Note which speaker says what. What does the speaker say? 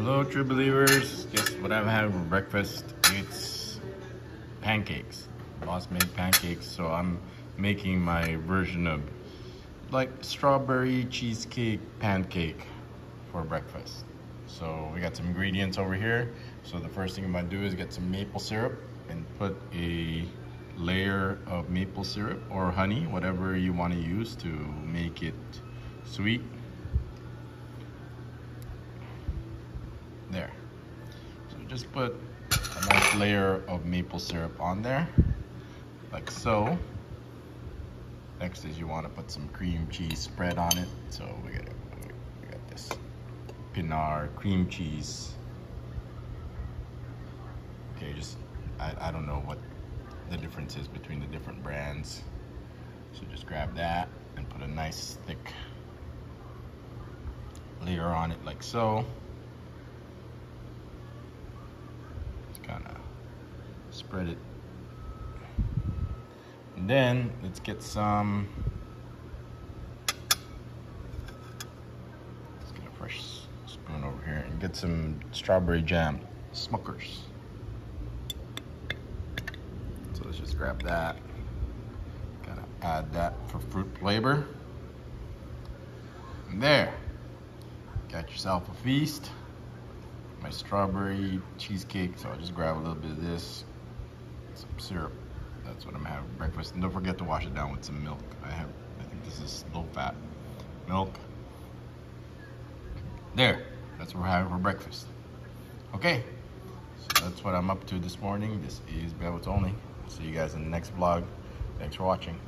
Speaker 1: Hello, true believers. Guess what I'm having for breakfast? It's pancakes. Boss made pancakes, so I'm making my version of like strawberry cheesecake pancake for breakfast. So we got some ingredients over here. So the first thing I'm gonna do is get some maple syrup and put a layer of maple syrup or honey, whatever you want to use to make it sweet. There. So just put a nice layer of maple syrup on there, like so. Next is you want to put some cream cheese spread on it. So we got we got this Pinar cream cheese. Okay, just I, I don't know what the difference is between the different brands. So just grab that and put a nice thick layer on it like so. Just kind of spread it. And then let's get some, let's get a fresh spoon over here and get some strawberry jam, Smuckers. So let's just grab that. Gotta add that for fruit flavor. And there, got yourself a feast. My strawberry cheesecake, so I'll just grab a little bit of this, some syrup. That's what I'm having for breakfast. And don't forget to wash it down with some milk. I have, I think this is low fat milk. There, that's what we're having for breakfast. Okay, so that's what I'm up to this morning. This is Bear Only. See you guys in the next vlog. Thanks for watching.